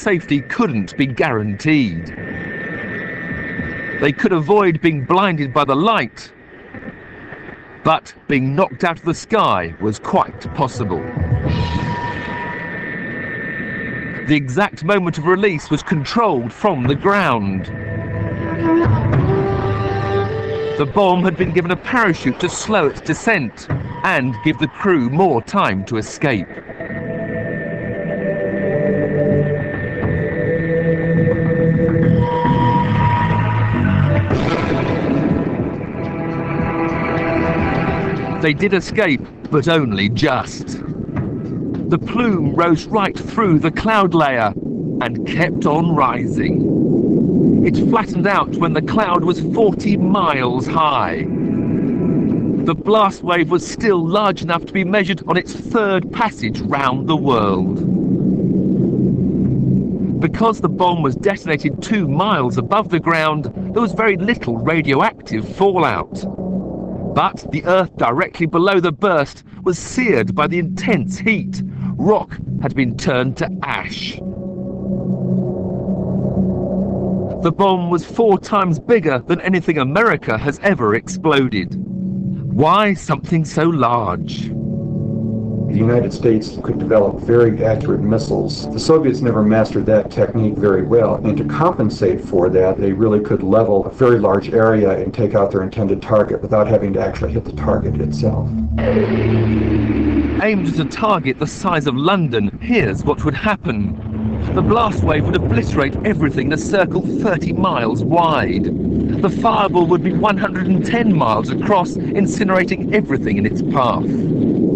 safety couldn't be guaranteed. They could avoid being blinded by the light, but being knocked out of the sky was quite possible. The exact moment of release was controlled from the ground. The bomb had been given a parachute to slow its descent and give the crew more time to escape. They did escape, but only just. The plume rose right through the cloud layer and kept on rising. It flattened out when the cloud was 40 miles high. The blast wave was still large enough to be measured on its third passage round the world. Because the bomb was detonated two miles above the ground, there was very little radioactive fallout. But the earth directly below the burst was seared by the intense heat. Rock had been turned to ash. The bomb was four times bigger than anything America has ever exploded. Why something so large? The United States could develop very accurate missiles. The Soviets never mastered that technique very well, and to compensate for that, they really could level a very large area and take out their intended target without having to actually hit the target itself. Aimed at a target the size of London, here's what would happen. The blast wave would obliterate everything in a circle 30 miles wide. The fireball would be 110 miles across, incinerating everything in its path.